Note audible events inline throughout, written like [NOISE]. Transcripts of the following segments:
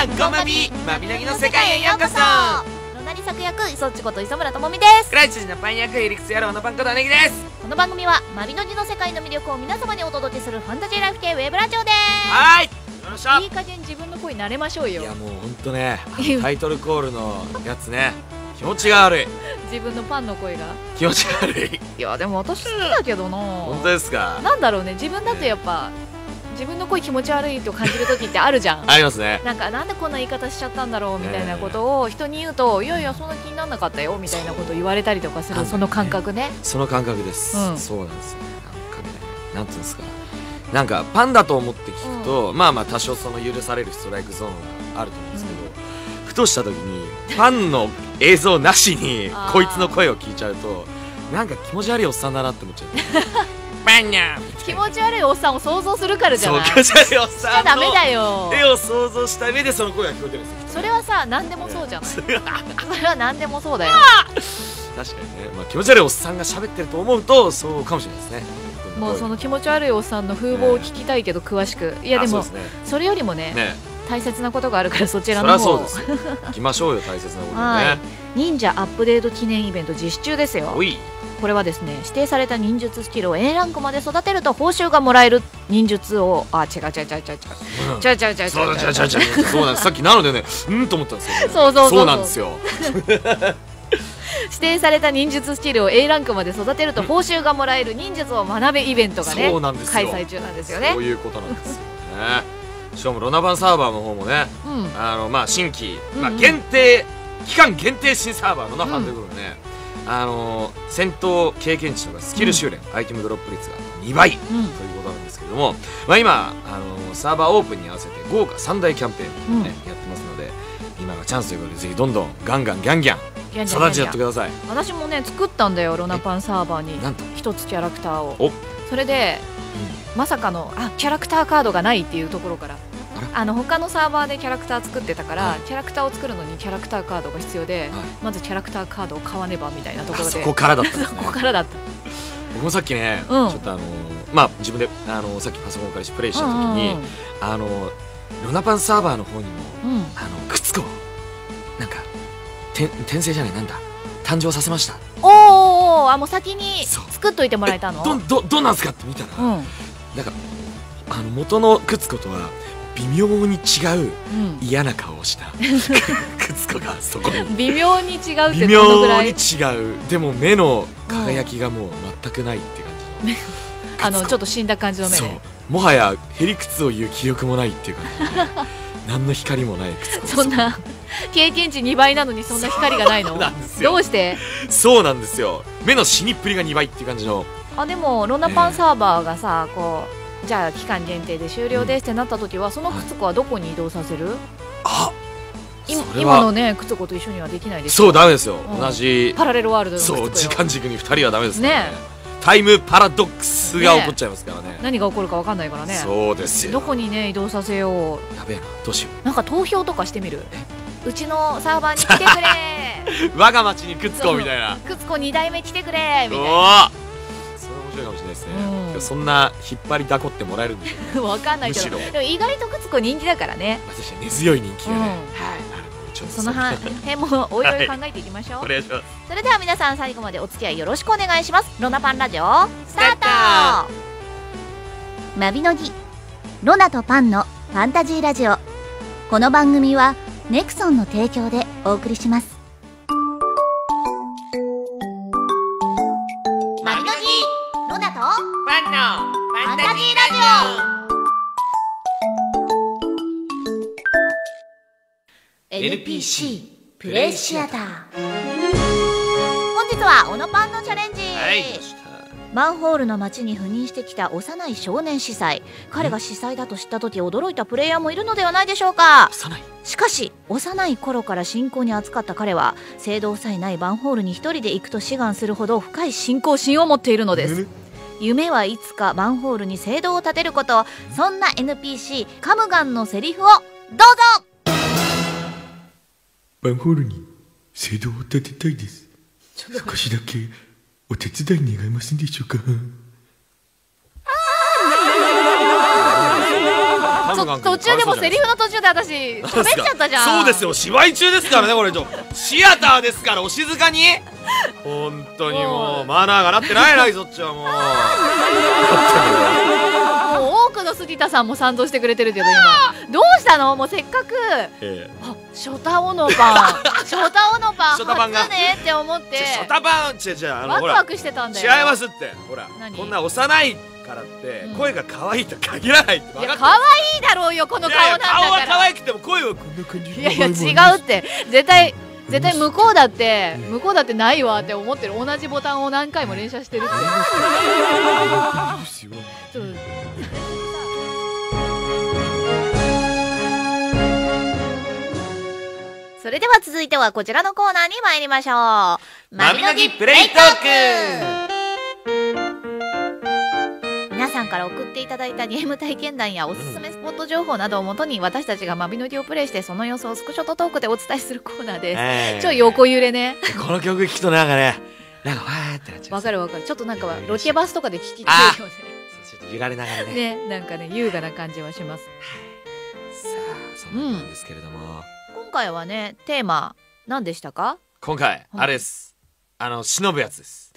さんこんばんみまびのぎの世界へようこそ。ロナリ作役磯っちこと磯村智美です。クライチのパン役エリクス野郎のパンことネギです。この番組はマビノギの世界の魅力を皆様にお届けするファンタジーライフ系ウェブラジオではーい。よろしくすいい加減自分の声慣れましょうよ。いやもうほんとねタイトルコールのやつね。[LAUGHS] 気持ちが悪い。自分のパンの声が？気持ちが悪い。いやでも私好きだけどな。本当ですか？なんだろうね自分だとやっぱ自分の声気持ち悪いと感じる時ってあるじゃん。[LAUGHS] ありますね。なんかなんでこんな言い方しちゃったんだろうみたいなことを人に言うといやいやそんな気にならなかったよみたいなことを言われたりとかするその感覚ね。その感覚です、うん。そうなんですよ。なんかねなんていうんですか。なんかパンだと思って聞くと、まあまあ多少その許されるストライクゾーンがあると思うんですけど、ふとした時にパンの映像なしに [LAUGHS] こいつの声を聞いちゃうとなんか気持ち悪いおっさんだなって思っちゃうパンニャン気持ち悪いおっさんを想像するからじゃない？気持ち悪いおっさんゃダメだのよ。絵を想像した上でその声が聞こえてるんですよそれはさ何でもそうじゃない。[LAUGHS] それは何？でもそうだよ。確かにね、まあ、気持ち悪いおっさんが喋ってると思うとそうかもしれないですね。もうその気持ち悪いおっさんの風貌を聞きたいけど詳しく。い。やでもね。それよりもねね。大切なことがあるからそちらの方行きましょうよ大切なこと [LAUGHS] はねい。忍者アップデート記念イベント実施中ですよ。おいこれはですね指定された忍術スキルを A ランクまで育てると報酬がもらえる忍術をあ違う違う違う違う違ううん違う違う違う違う違う違う違う。そうなんです。さっきなのでね、うんと思ったんですよ、ね。そうそうそうそうなんですよ。指定された忍術スキルを A ランクまで育てると報酬がもらえる忍術を学べイベントがね開催中なんですよねそういうことなんですよね。しかもロナバンサーバーの方もね、うんあのまあ新規、まあうんうん限定、期間限定新サーバーロナファンということでね、あの戦闘経験値とかスキル修練、アイテムドロップ率が2倍といううんことなんですけれども、まあ今あのサーバーオープンに合わせて豪華3大キャンペーンね、やってますので、今がチャンスということでぜひどんどんガンガンギャンギャン育てちゃってください。私もね作ったんだよロナパンサーバーに。一つキャラクターを。お。それでまさかのあキャラクターカードがないっていうところからああの他のサーバーでキャラクター作ってたから、はい。キャラクターを作るのにキャラクターカードが必要で、はい。まずキャラクターカードを買わねばみたいなところで。あそこからだったんですそねこからだった。僕もさっきね、うん。ちょっとあのまあ自分であのさっきパソコンを借りしてプレイした時に、あのロナパンサーバーの方にもうん。うんうんあのクツコなんかて転生じゃないなんだ。誕生させました。おーおーあもう先に作っといてもらえたの？どどどうなんすかって見たら、うん。なんかあの元のクツコとは微妙に違ううん。嫌な顔をした。クツコがそこ。に微妙に違うってどの微ぐらい妙に違うでも目の輝きがもう全くないって感じの。[LAUGHS] あのちょっと死んだ感じの目そう。ねもはやへりくつを言う気力もないっていう感じ。で [LAUGHS] 何の光もない靴そんな経験値2倍なのにそんな光がないの？どうして？そうなんですよ。目の死にっぷりが2倍っていう感じの。あでもロナパンサーバーがさ、こうじゃあ期間限定で終了です。ってなった時はその靴子はどこに移動させる、あ今のはね靴子と一緒にはできないですそうダメですよ、うん。同じ。パラレルワールドのそう時間軸に2人はダメですね。ね。タイムパラドックスが起こっちゃいますからね。何が起こるか分かんないからね。そうですよ。どこにね移動させよう。やべえなどうしよなんか投票とかしてみる？うちのサーバーに来てくれ。う [LAUGHS] 我が町にくっつこうみたいな。靴子2代目来てくれみおたいおそれ面白いかもしれないですね、うん。そんな引っ張りだこってもらえるんでしょう [LAUGHS] な分かんないけど。むしろ。でも意外と靴子人気だからね。私は根強い人気がね、うん。はい。ちょっとその辺辺もおいおい考えていきましょう、[LAUGHS] お願いします。それでは皆さん最後までお付き合いよろしくお願いします。ロナパンラジオスタート。マビノギロナとパンのファンタジーラジオ。この番組はネクソンの提供でお送りしますのファンタジーラジ NPC プレイシアター。本日はオノパンのチャレンジ、はいマンホールの町に赴任してきた幼い少年司祭。彼が司祭だと知った時驚いたプレイヤーもいるのではないでしょうか。幼い。しかし幼い頃から信仰に扱った彼は聖堂さえないマンホールに一人で行くと志願するほど深い信仰心を持っているのです夢はいつかマンホールに聖堂を建てること。そんな NPC カムガンのセリフをどうぞ。マンホールに聖堂を建てたいです。少しだけお手伝い願えませんでしょうか？途中でもセリフの途中で私喋っちゃったじゃん。そうですよ。芝居中ですからねこれ。ちょシアターですからお静かに。本当にもうマナーがなってないなそっちはもう。もう多くの杉田さんも賛同してくれてるけど今。どうしたの？もうせっかく。ええ。あショタオのパン。ショタオのパン [LAUGHS] 初ねって思って。ショタバン違う違うあのほらワクワクしてたんだよ。違いますって。ほら何？こんな幼いからってうん。声が可愛いと限らないいや可愛いだろうよこのいやいや顔なんだから。顔は可愛くても声はこんな感じい。やいや違うって。絶対絶対向こうだって向こうだってないわって思ってる。同じボタンを何回も連射してるってですよちょっとそれでは続いてはこちらのコーナーに参りましょう。マミノギプレイトークから送っていただいたゲーム体験談やおすすめスポット情報などをもとに私たちがマビノギをプレイしてその様子をスクショとトークでお伝えするコーナーです、ええ。ちょい横揺れね。この曲聴くとなんかねなんかわーってなっちゃうわかるわかる。ちょっとなんかロケバスとかで聞きたいよね。ちょっと揺られながらね。ねなんかね優雅な感じはします。さあそんななんですけれども、今回はねテーマ何でしたか？今回はい。あれです。あの忍ぶやつです。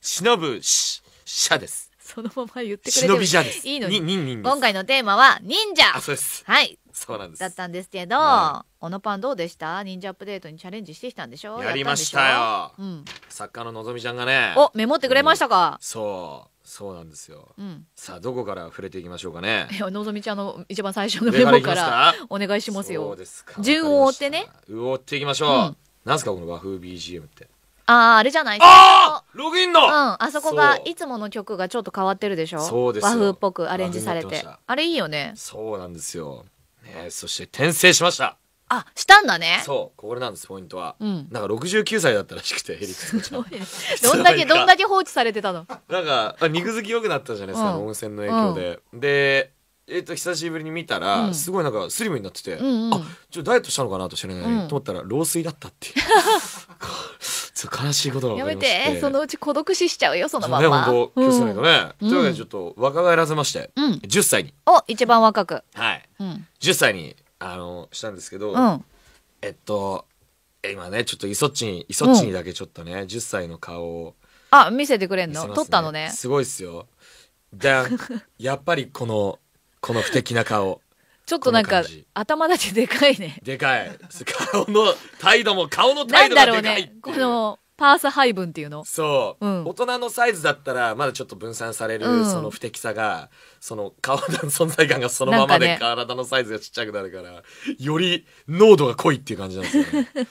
忍ぶし者ですそのまま言ってくれてる。忍び者です。いいのに。にににん今回のテーマは忍者。あそうです。はい。そうなんです。だったんですけど、は小野パンどうでした？忍者アップデートにチャレンジしてきたんでしょ？やりましたよ。うん。作家ののぞみちゃんがね。おメモってくれましたか？そう。そうなんですよ。うん。さあどこから触れていきましょうかね？[LAUGHS] のぞみちゃんの一番最初のメモからお願いしますそうよですか。順を追ってね。追っていきましょう、うん。なんすかこの和風 BGM って？あーあれじゃない？ああログインの、うん、あそこがいつもの曲がちょっと変わってるでしょ？そうですよ。和風っぽくアレンジされて。あれいいよね。そうなんですよ、ね、そして転生しました。あしたんだね。そうこれなんですポイントは、うん。なんか69歳だったらしくてヘリクスちゃんどんだけどんだけ放置されてたの？なんかあ肉付き良くなったじゃないですか、温泉の影響で、でえっ、と久しぶりに見たら、うん。すごいなんかスリムになってて、うんうん。あちょっとダイエットしたのかなと知らない、うん。と思ったら老衰だったっていう。[LAUGHS] ちょっと悲しいことが分やめかりまして。て。そのうち孤独死しちゃうよそのまねま。本当気をつけないとね、うん。というわけでちょっと若返らせまして、うん。10歳に。お一番若く。はい。うん。10歳にあのしたんですけど、うん。えっとえ今ねちょっとイソッチにイソッチにだけちょっとね、10歳の顔をあ見せてくれんの？見せます撮ったのね。すごいっすよ。でやっぱりこのこの不敵な顔。ちょっとなんか頭だけでかいね。でかい。顔の態度も顔の態度がでかいねこのパース配分っていうの？そう、うん。大人のサイズだったらまだちょっと分散される、うん。その不適さがその顔の存在感がそのままで体のサイズがちっちゃくなるからより濃度が濃いっていう感じなんですよね。[LAUGHS]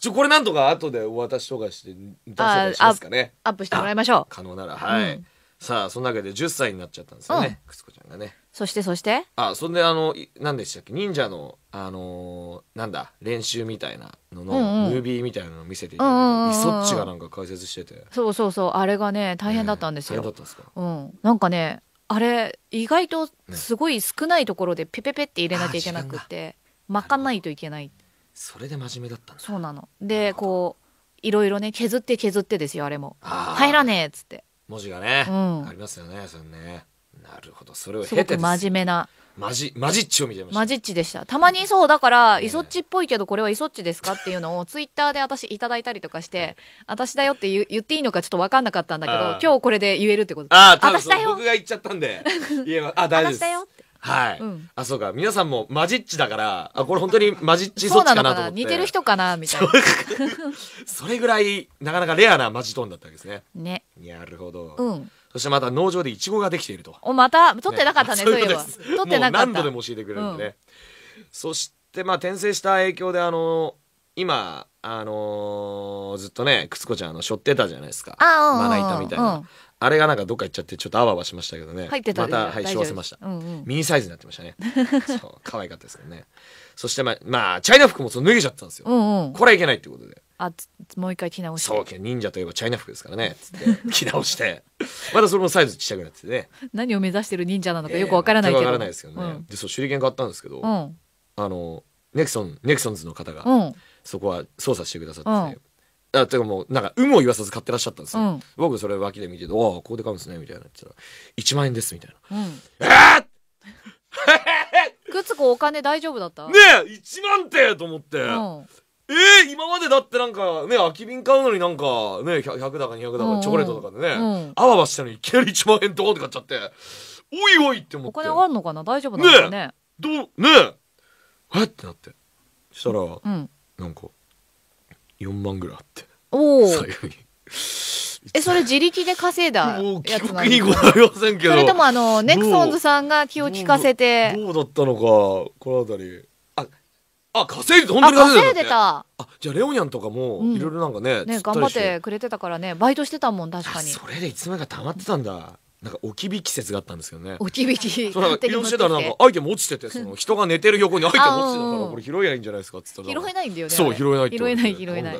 ちょこれなんとか後でお渡しとかして出せたりしますかね。アップしてもらいましょう。可能なら。はい、うん。さあそのわけで10歳になっちゃったんですよね、うん。くつこちゃんがねそしてそして？あそんであのい何でしたっけ？忍者のあのーなんだ？練習みたいなのの、うんうん。ムービーみたいなのを見せていたうんうんうんうんだいてイソッチがなんか解説してて。そうそうそう。あれがね大変だったんですよ。大変だったんですか？うん。なんかねあれ意外とすごい少ないところでペペペって入れなきゃいけなくて巻かないといけない。それで真面目だったんだ。そうなの。でこういろいろね削って削ってですよあれも。あー。入らねえっつって。文字がね、うん。ありますよねそれねなるほど。それをすごく真面目な。マジマジッチを見てました。マジッチでした。たまにそうだからねイソッチっぽいけどこれはイソッチですかっていうのをツイッターで私いただいたりとかして私だよって言う言っていいのかちょっと分かんなかったんだけど今日これで言えるってこと。ああ多分そう私だよ。僕が言っちゃったんで。[LAUGHS] いやあ大丈夫です。私だよって。はい、うん。あそうか。皆さんもマジッチだからあこれ本当にマジッチそっちそうなのかかなと思って。な似てる人かなみたいな。そ [LAUGHS] れぐらいなかなかレアなマジトーンだったわけですね。ね。なるほど、うんそしてまた農場でイチゴができていると。おまた？撮ってなかったねそういえば。そういうことです。[LAUGHS] 撮ってなかった。もう何度でも教えてくれるんでね、そしてまあ転生した影響であの今あのーずっとねくつこちゃんあの背負ってたじゃないですか。まな板みたいな、うんあれがなんかどっか行っちゃってちょっとあわあわしましたけどね。入ってたまたはいしわせました、うんうん。ミニサイズになってましたね。[LAUGHS] そう可愛かったですけどね。そしてまあまあチャイナ服もその脱げちゃったんですよ、うんうん。これはいけないってことであつもう一回着直して。そう忍者といえばチャイナ服ですからね。つって着直して。またそれもサイズちっちゃくなっててね。何を目指してる忍者なのかよくわからないけど、ええ全くわからないですけどね、うん。でそう手裏剣買ったんですけど、うん。あのネクソンネクソンズの方が、うん。そこは操作してくださってて、うん。あてかもうなんか有無を言わさず買ってらっしゃったんですよ、うん。僕それ脇で見てて「おおここで買うんですね」みたいな。言ってたら「1万円です」みたいな。うん「えーくつつ子お金大丈夫だった？ねえ1万って！と思って、うんえー、今までだってなんかね空き瓶買うのになんかね 100, 100だか200だかチョコレートとかでね、うん。あわあわしたのにいきなり1万円ドーンって買っちゃっておいおいって思って。お金あるのかな？大丈夫なんだね？どうねえ。えってなって。そしたらうん。なんか4万ぐらいあって。おお財布に。えそれ自力で稼いだもう記やつな憶にのございませんけど。それともあのネクソンズさんが気を利かせて。どうだったのかこの辺りああ稼いでた本あ当に稼いでた稼いでた。あじゃあレオニャンとかもうん。いろいろなんかね、ね頑張ってくれてたからね。バイトしてたもん確かあにそれでいつの間にか溜まってたんだ。なんか置き引き説があったんですけどね。おきびきそうなんか移動してたらなんかアイテム落ちててその人が寝てる横にアイテム落ちてたからこれ拾えないいんじゃないですかっつったら。拾えないんだよねそう拾えない拾えない拾えない。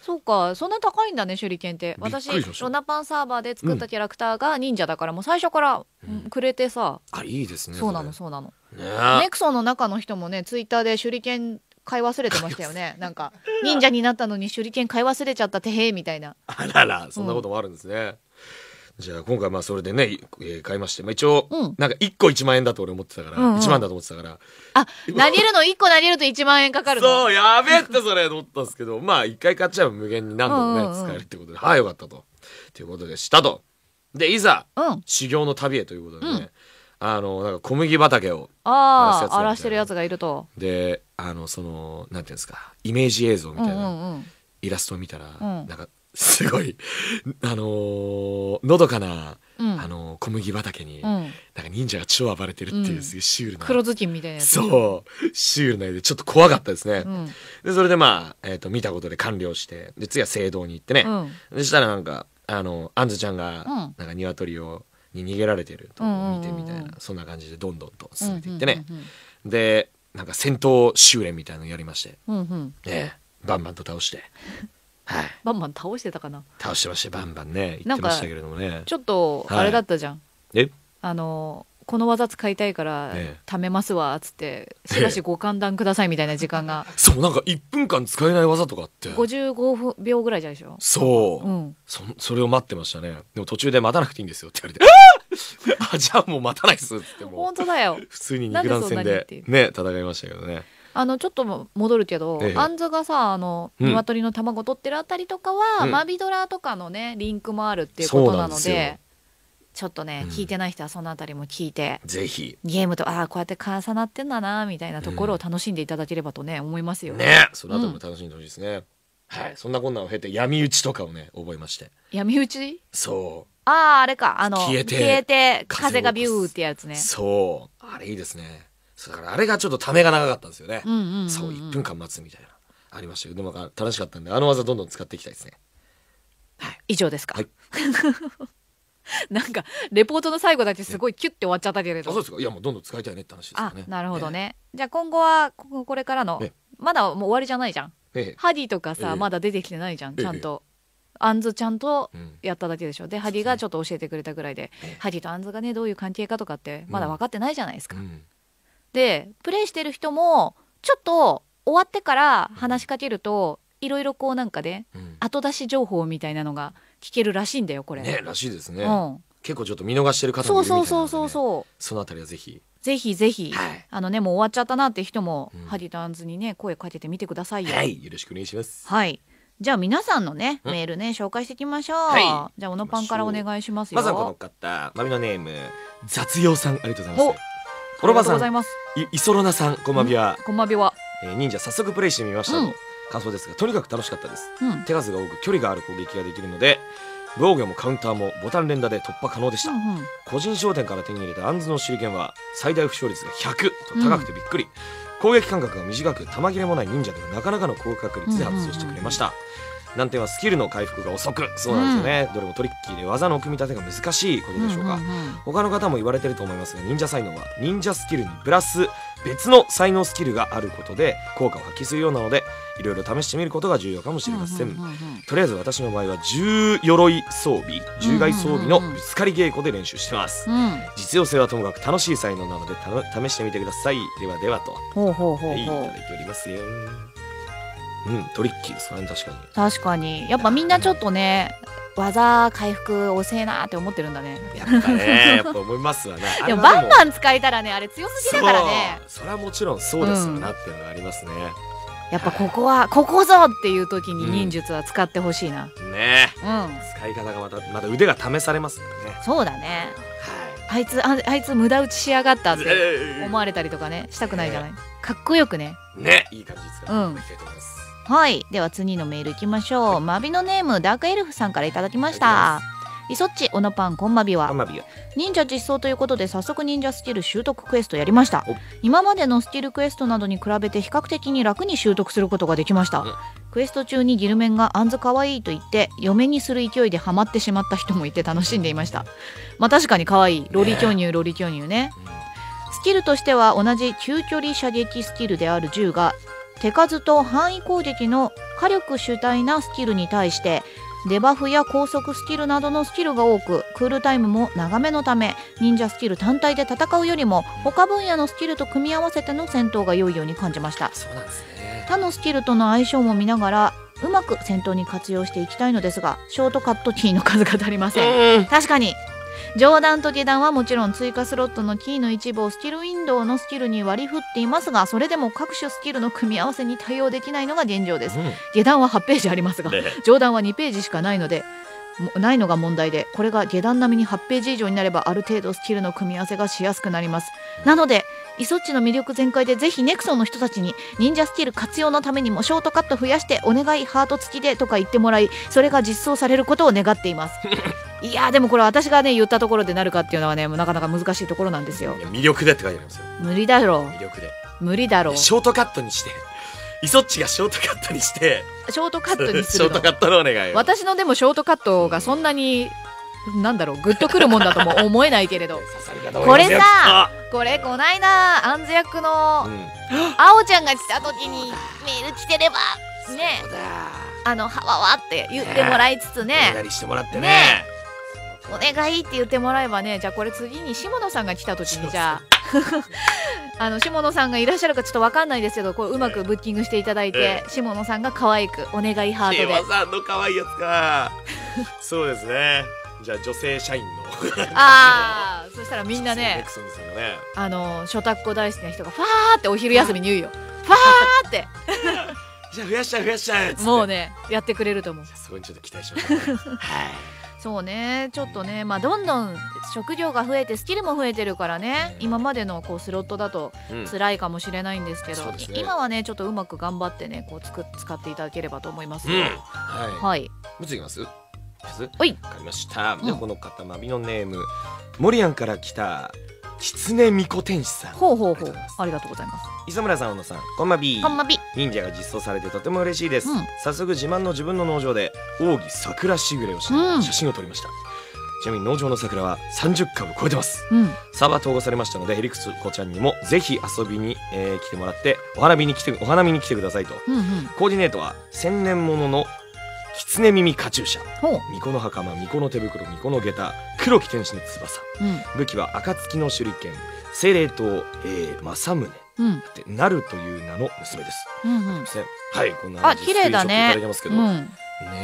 そうかそんな高いんだね手裏剣って。私ロナパンサーバーで作ったキャラクターが忍者だからもう最初からうん。くれてさ、あいいですねそうなのそそうなのネクソンの中の人もねツイッターで手裏剣買い忘れてましたよね。なんか忍者になったのに手裏剣買い忘れちゃったてへーみたいな。あららそんなこともあるんですね、じゃあ今回まあそれでね、いえー買いまして、まあ、一応、うん。なんか1個1万円だと俺思ってたから、うんうん。1万だと思ってたから。あ投げるの1個投げると1万円かかるの？そうやべえってそれと思ったんですけど。まあ一回買っちゃえば無限に何度もね、うんうんうん。使えるってことで。はいよかったと。ということでしたと。でいざうん。修行の旅へということでね、うんあのなんか小麦畑をああ荒らしてるやつがいると。であのそのなんていうんですかイメージ映像みうんたいな、うんうんイラストを見たら、うん。なんかすごい [LAUGHS] あのーのどかな、うん。あのー小麦畑に、うん。なんか忍者が超暴れてるっていう、うん。すげえシュールな。黒ずきんみたいなやつ。そうシュールな絵でちょっと怖かったですね、うん。でそれでまあ、えー、と見たことで完了してで次は聖堂に行ってね、うん。そしたらなんかあのあんずちゃんが、うん。なんか鶏をに逃げられてると見てみたいな、うん。うんうんそんな感じでどんどんと進めていってね、うんうんでなんか戦闘修練みたいなのやりまして、うんうん。バンバンと倒して。[LAUGHS] はい。バンバン倒してたかな。倒してましてバンバンね言ってましたけれどもね。ちょっとはい。あれだったじゃん、え？あのこの技使いたいからええ。貯めますわっつってしばしご勘談くださいみたいな時間が。[LAUGHS] そうなんか1分間使えない技とかあって。55分秒ぐらいじゃないでしょ？そう、うん。そそれを待ってましたね。でも途中で待たなくていいんですよって言われて [LAUGHS] [LAUGHS] あじゃあもう待たないっすっても。う本当だよ。普通に肉弾戦でね戦いましたけどね。あのちょっと戻るけど、ええ。あんずがさあのうん。鶏の卵取ってるあたりとかは、うん。マビドラとかのねリンクもあるっていうことなのでちょっとね、うん。聞いてない人はそのあたりも聞いてぜひ。ゲームとああこうやって重なってんだなみたいなところを楽しんでいただければとね思いますよ。ねその後も楽しんでほしいですね、はい。そんなこんなを経て闇討ちとかをね覚えまして。闇討ち？そあああれか。あの消えて風がビューってやつう、ね。そう。あれいいですね。だからあれがちょっとためが長かったんですよね、うんうんうんうんそう1分間待つみたいな。ありましたけどでも楽しかったんであの技どんどん使っていきたいですね。以上ですか、はい。[LAUGHS] なんかレポートの最後だけすごいキュッて終わっちゃったけれど。あそうですか。いやもうどんどん使いたいねって話ですよあねなるほどね。じゃあ今後はここれからのえ。まだもう終わりじゃないじゃんええ。ハディとかさええ。まだ出てきてないじゃんええ。ちゃんと。アンズちゃんとうん。やっただけでしょ。でハディがちょっと教えてくれたぐらいでええ。ハディとアンズがねどういう関係かとかってまだ分かってないじゃないですか。うん。でプレイしてる人もちょっと終わってから話しかけるといろいろこうなんかねうん。後出し情報みたいなのが聞けるらしいんだよこれ、ねらしいですね、うん、結構ちょっと見逃してる方そうもいるみたいうなので、ね、そそうそうそう。そのあたりはぜひぜひぜひ、はい。あのねもう終わっちゃったなって人も、うん。ハディとアンズにね声かけてみてくださいよ。はい。よろしくお願いします。はい。じゃあ皆さんのねうん。メールね紹介していきましょう、はい。じゃあ小野パンからお願いしますよ。まずはこの方マミのネーム雑用さんありがとうございおます。コロバさん。います。いいそろなさんこんばんは、こんばんは。えー忍者早速プレイしてみましたと、うん。感想ですがとにかく楽しかったです。うん。手数が多く距離がある攻撃ができるので防御もカウンターもボタン連打で突破可能でした、うんうん。個人商店から手に入れたアンズの手裏剣は最大負傷率が100と高くてびっくり、攻撃間隔が短く弾切れもない忍者でもなかなかの高確率で発動してくれました、難点はスキルの回復が遅く。そうなんですよね、どれもトリッキーで技の組み立てが難しいことでしょうか、うんうんうん。他の方も言われてると思いますが忍者才能は忍者スキルにプラス別の才能スキルがあることで効果を発揮するようなのでいろいろ試してみることが重要かもしれません、とりあえず私の場合は重鎧装備重外装備のぶつかり稽古で練習してます、うん実用性はともかく楽しい才能なのでたの試してみてください。ではではと。ほうほうほうはいいたほうだいておりますよ。うんトリッキーですかね確かに。確かに。やっぱみんなちょっとね技回復遅えなって思ってるんだね。やっぱね [LAUGHS] やっぱ思いますわねでもバンバン使えたらねあれ強すぎだからね。それはもちろんそうですよなっていうのがありますね、やっぱここはここぞっていう時に忍術は使ってほしいな。ね。うん、使い方がまたまた腕が試されますからね。そうだね。はあいつああいつ無駄打ちしやがったっいて思われたりとかねしたくないじゃない。かっこよくね。ね。いい感じで使っていきたいと思います、はい。では次のメールいきましょう。マビのネームダークエルフさんからいただきました。イソッチオノパンコンマビは。忍者実装ということで早速忍者スキル習得クエストやりました。お。今までのスキルクエストなどに比べて比較的に楽に習得することができました、うん。クエスト中にギルメンがあんずかわいいと言って嫁にする勢いでハマってしまった人もいて楽しんでいました。まあ確かに可愛い。ロリ巨乳ロリ巨乳ね。スキルとしては同じ中距離射撃スキルである銃が手数と範囲攻撃の火力主体なスキルに対してデバフや高速スキルなどのスキルが多くクールタイムも長めのため忍者スキル単体で戦うよりも他分野のスキルと組み合わせての戦闘が良いように感じました。そうなんですね。他のスキルとの相性も見ながらうまく戦闘に活用していきたいのですがショートカットキーの数が足りません。うん。確かに上段と下段はもちろん追加スロットのキーの一部をスキルウィンドウのスキルに割り振っていますがそれでも各種スキルの組み合わせに対応できないのが現状です。下段は8ページありますがね。上段は2ページしかないのでもないのが問題でこれが下段並みに8ページ以上になればある程度スキルの組み合わせがしやすくなります。なのでイソッチの魅力全開でぜひネクソンの人たちに忍者スキル活用のためにもショートカット増やしてお願いハート付きでとか言ってもらいそれが実装されることを願っていますいやーでもこれ私がね言ったところでなるかっていうのはねもうなかなか難しいところなんですよ。魅力でって書いてありますよ。無理だろ。魅力で。う無理だろ。うショートカットにして。イソッチがショートカットにして。ショートカットにすショートカットのお願いを。私のでもショートカットがそんなになんだろうグッとくるもんだとも思えないけれど。[LAUGHS] これさこれこないだアンズ役のうん。あおちゃんが来た時にメール来てればね。あのはわわって言ってもらいつつおね願いしてもらってね。ねお願いって言ってもらえばねじゃあこれ次に下野さんが来た時にじゃあ。[LAUGHS] あの下野さんがいらっしゃるかちょっとわかんないですけどこれうまくブッキングしていただいて下野さんが可愛くお願いハートで。シェワさんの可愛いやつか。そうですね。じゃあ女性社員の。ああそしたらみんなネねね。あの初タッコ大好きな人がファーってお昼休みに言うよ。ファーって。[LAUGHS] じゃあ増やしちゃう増やしちゃうもうねやってくれると思う。そこにちょっと期待しましょう [LAUGHS] はいそうね。ちょっとねまあどんどん職業が増えてスキルも増えてるからね。今までのこうスロットだとうん。辛いかもしれないんですけど、そうですね。今はねちょっとうまく頑張ってねこうつく使っていただければと思います。よ、うん。はい。はい。もう次いきます？はい。わかりました、ん。ではこの方マビのネームモリアンから来た狐巫女天使さん。ほうほうほう。ありがとうございます。磯村さん小野さんこんばんび。こんばんび。忍者が実装されてとても嬉しいです、うん。早速自慢の自分の農場で奥義桜しぐれをしうん。写真を撮りました、ちなみに農場の桜は30株超えてます。うん。サーバー統合されましたのでヘリクスコちゃんにもぜひ遊びに、えー来てもらってお花見に来てお花見に来てくださいと。うんうん。コーディネートは千年ものの狐耳カチューシャ。巫女の袴巫女の手袋巫女の下駄黒き天使の翼。うん。武器は暁の手裏剣。精霊と、えー、政宗。うん。でなるという名の娘です。うんうん。はいこんなあ感じで綺麗だね。いただますけど、うん。ね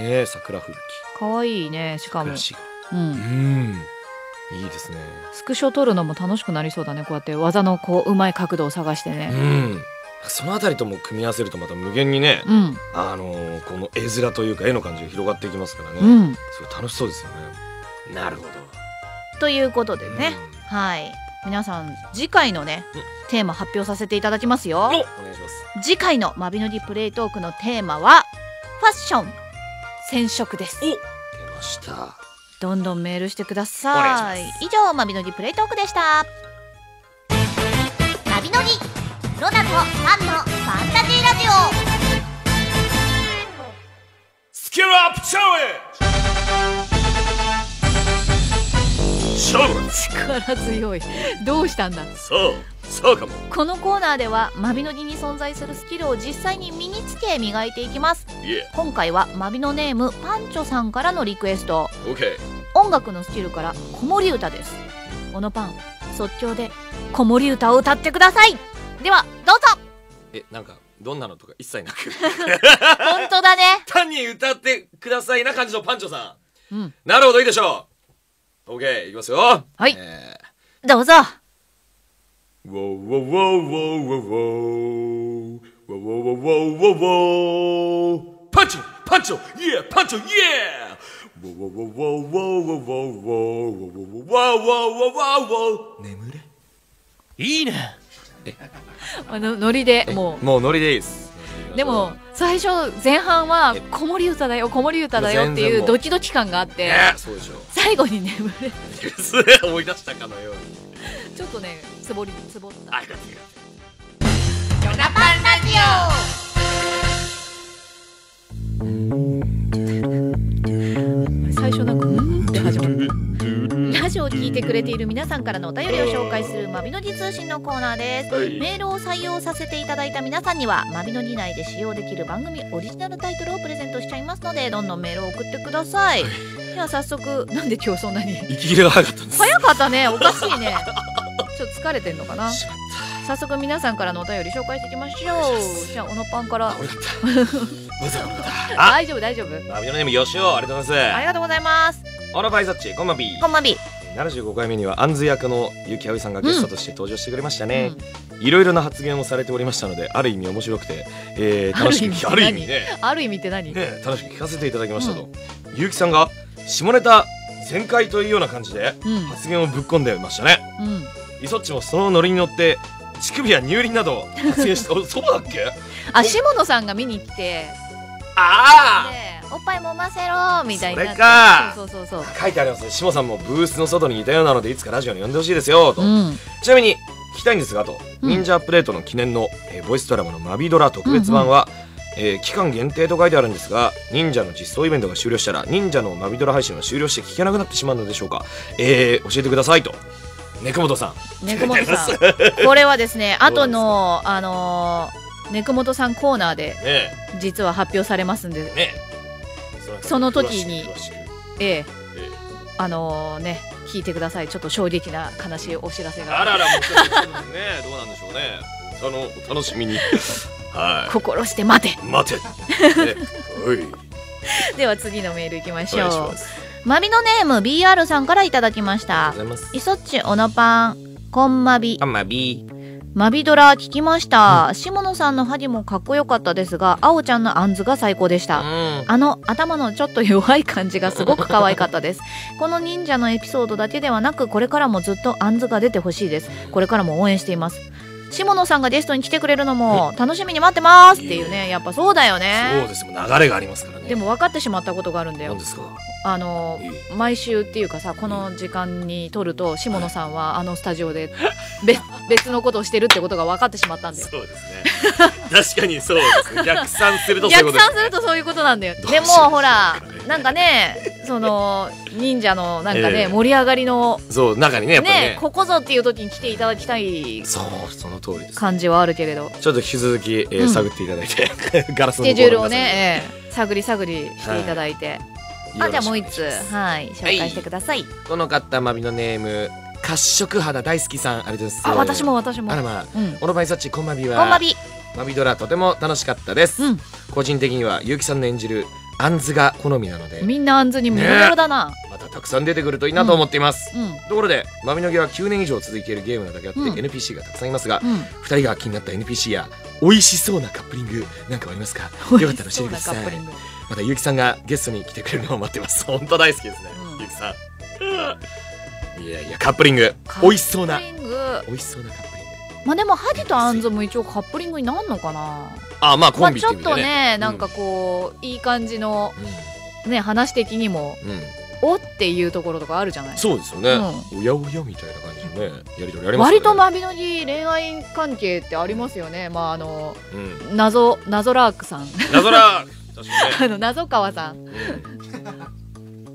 え桜吹雪。かわいいねしかも。桜しううん。ん。いいですね。スクショ撮るのも楽しくなりそうだねこうやって技のこううまい角度を探してうねんそのあたりとも組み合わせるとまた無限にね、うん。あのーこの絵面というか絵の感じが広がっていきますからね、うん。すごい楽しそうですよね。なるほど。ということでね、はい。皆さん次回のね、うん。テーマ発表させていただきますよ。うんおお願いします。次回のマビノディプレイトークのテーマはファッション。染色です。お出ました。どんどんメールしてくだおさ願いしい以上マビノディプレイトークでした。ナビノギロナとパンのファンタジーラジスキルアップチャレンジ。力強い。どうしたんだ？そうそうかも。このコーナーではマビノギに存在するスキルを実際に身につけ磨いていきます。いえ。今回はマビノネームパンチョさんからのリクエスト。オッケー音楽のスキルから子守歌です。小野パン即興で子守歌を歌ってくださいではどうぞ。えなんかどんなのとか一切なく。[LAUGHS] 本当だね。単に歌ってくださいな感じのパンチョさん。うん。なるほどいいでしょう。OK いきますよ。はい。えどうぞ。ーウォーウォーウォーウォーウォーウォーウォーウォーウォーパンチョパンチョイエーパンチョイエーウォーウォーウォーウォーウォーウォーウォーウォーウォーウォーウォーウォーウォーウォー眠れいいね [LAUGHS] あのノリでももうノリでいいです。うでも最初前半は子守歌だよ子守歌だよっていうドキドキ感があって最後に眠れ [LAUGHS] 思い出したかのように。ちょっとねつぼりつぼった。あよかったよかった。ジョナパンラジ最を聞いてくれている皆さんからのお便りを紹介するマビノギ通信のコーナーです。はい。メールを採用させていただいた皆さんにはマビノギ内で使用できる番組オリジナルタイトルをプレゼントしちゃいますのでどんどんメールを送ってください。では早速なんで今日そんなに？息切れが早かったんです。早かったね。おかしいね。[LAUGHS] ちょっと疲れてんのかな？早速皆さんからのお便り紹介していきましょう。じゃあ小野パンから。大丈夫大丈夫。マビノネームよしおありがとうございます。ありがとうございます。オラバイザッチこんばんびこんばんび75回目にはアンズ役の結城葵さんがゲストとして登場してくれましたね、いろいろな発言をされておりましたのである意味面白くて、えー [LAUGHS] 楽しく聞あある意味ね。ある意味って何、ね楽しく聞かせていただきましたと、結城さんが下ネタ全開というような感じでうん。発言をぶっ込んでましたね。うん。イソッチもそのノリに乗って乳首や乳輪など発言して [LAUGHS] おそうだっけ？あ下野さんが見に来て。あでおっぱい揉ませろみたいになそれか。そうそうそうあ書いてありますね下さんもブースの外にいたようなのでいつかラジオに呼んでほしいですよと、そううん。ちなみに聞きたいんですがと、うん。忍者アップデートの記念の、えーボイスドラマのマビドラ特別版は、えー期間限定と書いてあるんですが忍者の実装イベントが終了したら忍者のマビドラ配信は終了して聞けなくなってしまうのでしょうか。えー、教えてくださいと。ネクモトさん。猫本さん。[LAUGHS] これはですね後のあのー、猫本さんコーナーでね実は発表されますんで。えねえその時にええ。えあのー、ね聞いてください。ちょっと衝撃な悲しいお知らせえが。あららもうねどうなんでしょうね。あのお楽しみに。[LAUGHS] は心して待て。い待て、[LAUGHS] ね、おい。では次のメールいきましょう。ます。マビのネーム BR さんからいただきました。ありがとうございます。いそっちおのパンこんまびあまびマビドラ聞きました、下野さんのハゲもかっこよかったですがあおちゃんのアンズが最高でした、うん。あの頭のちょっと弱い感じがすごく可愛かったです。この忍者のエピソードだけではなくこれからもずっとアンズが出てほしいです。これからも応援しています。下野さんがゲストに来てくれるのも楽しみに待ってます。っていうねやっぱそうだよそうねです。流れがありますからね。でも分かってしまったことがあるんだよ。何ですか？あのえ毎週っていうかさこの時間に撮ると下野さんはあのスタジオで別 [LAUGHS] 別のことをしてるってことが分かってしまったんだよ。そうですね。確かにそうですね。[LAUGHS] 逆算するとそういうこ逆とです算するとそういうことなんだよ。でもほらなんかねその忍者のなんかね、ええ。盛り上がりのそう中にねやっぱりね。ねここぞっていう時に来ていただきたいそうその通りです。感じはあるけれど。ちょっと引き続き、え探っていただいて [LAUGHS] ガラススのケジュールをね、ええ探り探りしていただいて、あじゃあもう一つ。はい。紹介してください、この方マビのネーム褐色肌大好きさんありがとうございます。あ私も私も。あらまあうん。オロバイサッチこんまびはこんばびマビドラとても楽しかったです、うん。個人的には結城さんの演じるアンズが好みなので。みんなあんずにモデルだな、またたくさん出てくるといいなと思っています、うん。ところでマビノギは9年以上続いているゲームなだけあって、うん。NPC がたくさんいますが、うん。2人が気になった NPC や美味しそうなカップリングなんかありますか？よかったら教えてくださいまた結城さんがゲストに来てくれるのを待ってます。[LAUGHS] 本当大好きですね、うん。結城さん。いやいやカップリング。美味しそうな。美味しそうなカップリング。まあでもハギとアンズも一応カップリングになんのかな。あまあコンビってまあちょっとねなんかこういい感じのね話的にもうん、うんおっていうところとかあるじゃない。そうですよね、おやおやみたいな感じのねやり取りありますよね。割とマビノギ恋愛関係ってありますよね。まああのうん。謎謎ラークさん。謎ラー確かあの謎川さん。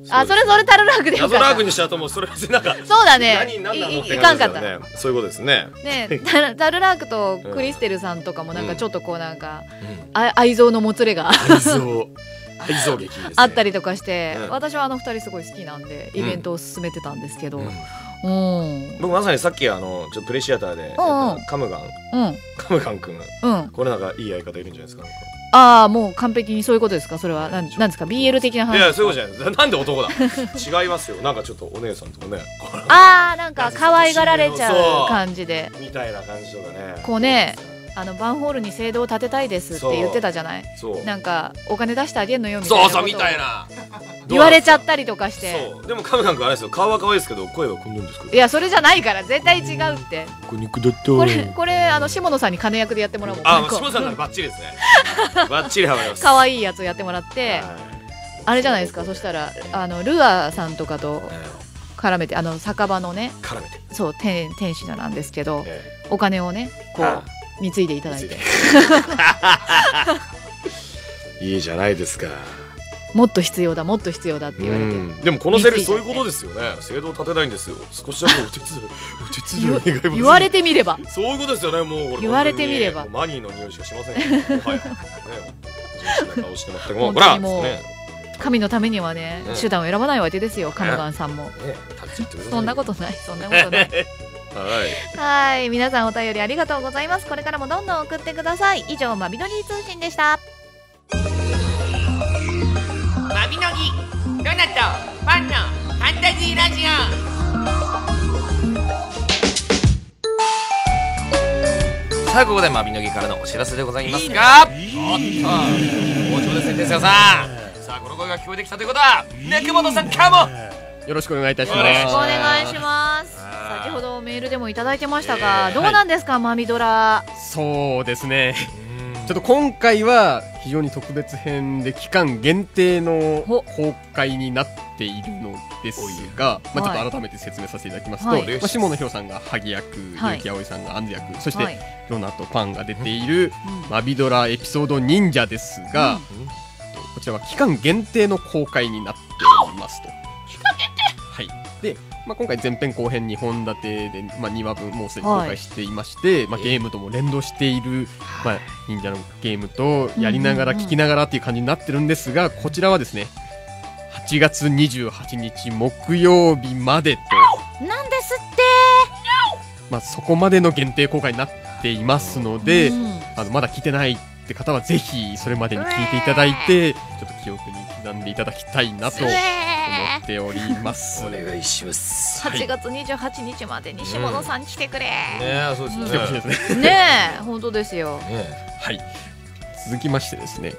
あそれそれタルラークでよかった。謎ラークにしちゃうともうそれ別になんかそうだね。何何なのって。いいかんかった。感じですよね。そういうことですね、ねタルタルラークとクリステルさんとかもなんかちょっとこうなんかあ愛憎のもつれが愛憎。愛憎劇です、ね、あったりとかして、うん。私はあの二人すごい好きなんでイベントを進めてたんですけど、ううん。ん、僕まさにさっきあのちょっとプレイシアターで、うんうん。カムガン。うん。カムガン君。うん。これなんかいい相方いるんじゃないですかあああもう完璧にそういうことですか？それは。なんなんですか？BL 的ない話やそういうことじゃない。なんで男だ？違いますよ。なんかちょっとお姉さんとかねああなんか可愛がられちゃう感じで。みたいな感じとかね。こうねあのバンホールに聖堂を建てたいですって言ってたじゃない？そう。なんかお金出してあげんのよみたいなそうことを。そうみたいな。言われちゃったりとかして。そう。でもカムカン君あれですよ。顔は可愛いですけど声はこんなんですか？いやそれじゃないから絶対違うって。こ肉だったこれこれあの下野さん。に金役でやってもらおうあ下さん。ならバッチリですねバッチリハマります可愛いやつをやってもらってはいあれじゃないですかそしたらあのルアーさん。とかとえ絡めてあの酒場のねー絡めてそう店店主なん。ですけどえお金をねこはう貢いでいただいて。ーいい [LAUGHS] じゃないですか。もっと必要だもっと必要だって言われて。うんでもこのセリフそういうことですよね。制度を立てないんですよ。少しだけお手伝いお手伝いお願いします言われてみれば。そういうことですよね。もう言われてみればマニーの匂いしかしませんはやね。顔しても。らってもう本ほらね。神のためにはねうん手段を選ばないわけですよカムガンさんも。ねそんなことないそんなことない [LAUGHS] はい。はい。皆さんお便りありがとうございます。これからもどんどん送ってください。以上マビノリー通信でした。マビノギロナとパンのファンタジーラジさあここでマビノギからのお知らせでございますが。おっと好調ですね哲也さんさあこの声が聞こえてきたということは中本さんかも。よろしくお願いいたします。お願いしまお願いしますほどメールでもいただいてましたがえーどうなんですかマミドラ。そうですね。ちょっと今回は非常に特別編で期間限定のほ。公開になっているのですが、まあ、ちょっと改めて説明させていただきますと、はい。まあ、下野紘さんが萩役、はい。結城葵さんがアンズ役、そしはい。てロナとパンが出ているうん。マビドラエピソード忍者ですが、こちらは期間限定の公開になっておりますと。はい。で、まあ、今回前編後編2本立てで、まあ、2話分もうすでに公開していまして、まあ、ゲームとも連動している、まあ、忍者のゲームとやりながら聞きながらっていう感じになってるんですが、こちらはですね、8月28日木曜日までと、なんですって。まあ、そこまでの限定公開になっていますので、うん。あのまだ聞いてないって方はぜひそれまでに聞いていただいて、ちょっと記憶に刻んでいただきたいなと思っております。お願いします。はい。8月28日までに下野さん来てくれ、ねえそうですよね。来てほしいですね。ねえ本当ですよ。ねはい。続きましてですね、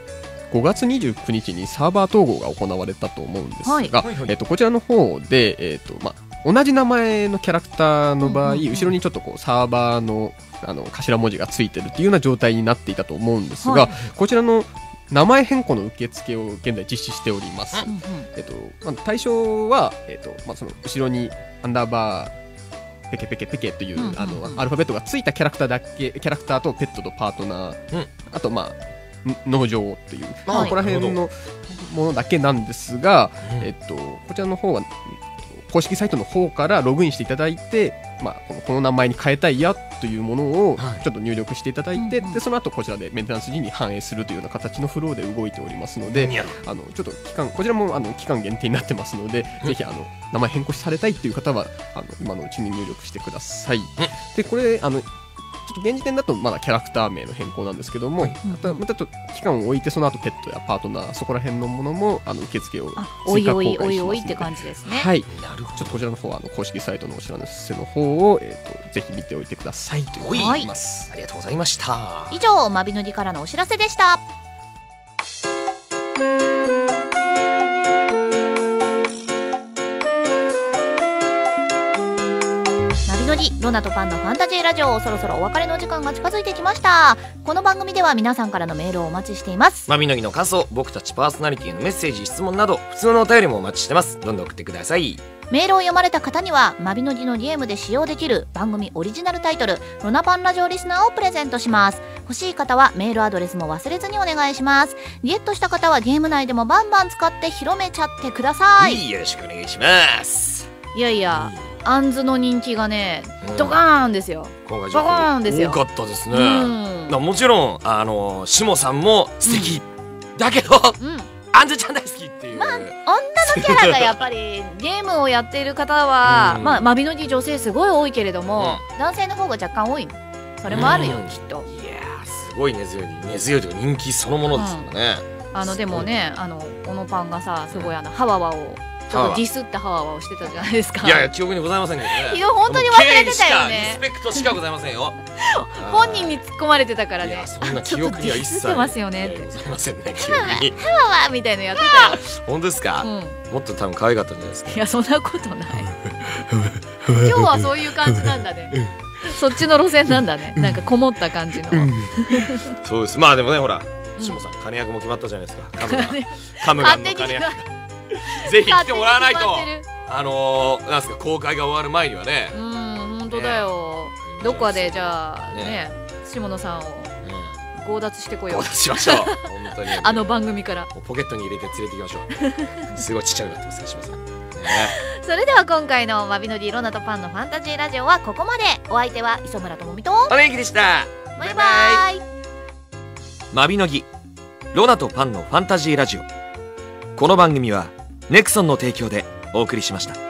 5月29日にサーバー統合が行われたと思うんですが、えっとこちらの方で、えっとまあ、同じ名前のキャラクターの場合、うんうんうん。後ろにちょっとこうサーバーのあの頭文字がついてるっていうような状態になっていたと思うんですが、はい。こちらの名前変更の受付を現在実施しております。うんうん。えっとまあ、対象は、えっとまあ、その後ろにアンダーバーペケペケペケという、うんうんうん。あのアルファベットがついたキャラクターだけキャラクターとペットとパートナー、うん。あとまあん農場という、まあはいここら辺のものだけなんですが、うん。えっと、こちらの方は公式サイトの方からログインしていただいて、まあ、このこの名前に変えたいやというものをはい。ちょっと入力していただいて、うんうんでその後こちらでメンテナンス時に反映するというような形のフローで動いておりますので、あのちょっと期間こちらもあの期間限定になってますので、ぜひあの名前変更されたいっていう方はあの今のうちに入力してください。でこれあのちょっと現時点だとまだキャラクター名の変更なんですけども、またまたちょっと期間を置いてその後ペットやパートナーそこら辺のものもあの受付を追加公開しますので。おいって感じですね。はい。なるほちょっとこちらの方はあの公式サイトのお知らせの方を、えー、とぜひ見ておいてくださいということになります。ありがとうございました。以上マビノリからのお知らせでしたロナとパンのファンタジーラジオそろそろお別れの時間が近づいてきました。この番組では皆さんからのメールをお待ちしています。マビノギの感想僕たちパーソナリティのメッセージ質問など普通のお便りもお待ちしてます。どんどん送ってください。メールを読まれた方にはマビノギのゲームで使用できる番組オリジナルタイトルロナパンラジオリスナーをプレゼントします。欲しい方はメールアドレスも忘れずにお願いします。ゲットした方はゲーム内でもバンバン使って広めちゃってくださいよろしくお願いします。いやいやアンズの人気がねうん。ドカーンですよ。今回バコーンですよ。多かったですね、うん。なもちろんあのしもさんも素敵、だけどうん。あんずちゃん大好きっていう、女のキャラがやっぱり [LAUGHS] ゲームをやっている方は、うん。まあマビノギ女性すごい多いけれども、男性の方が若干多いそれもあるよ、うん。きっと。いやーすごい根強い。根強いというか人気そのものですからね、あのでもねあの小野パンがさすごいあのハワワをちょっとディスってハワワをしてたじゃないですか。いやいや記憶にございませんけどね。いや本当に忘れてたよもう敬意しかリねスペクトしかございませんよ。[LAUGHS] 本人に突っ込まれてたからいねやそんな記憶には一切ディスってますよね。ってございませんね記憶に。ハワワみたいのやってたよ。本当ですか、うん。もっと多分可愛かったんじゃないですか？いやそんなことない。今日はそういう感じなんだね。そっちの路線なんだね。なんかこもった感じの。[LAUGHS] そうです。まあでもねほらうん。下さん金役も決まったじゃないですか。カムガンの勝手に金役 [LAUGHS] ぜひ来てもらわないと。あのー、なんですか公開が終わる前にはね、うん本当だよ。どっかでじゃあねね。下野さんをうん、強奪してこよう。しましょう。[LAUGHS] 本当に。あの番組から。ポケットに入れて連れて行きましょう。[LAUGHS] すごいちっちゃくなってますさん。ね。それでは今回の「わびのりロナとパンのファンタジーラジオ」はここまで。お相手は磯村智美と。お元気でした。バイバイ。マビノギロナとパンのファンタジーラジオ。この番組はネクソンの提供でお送りしました。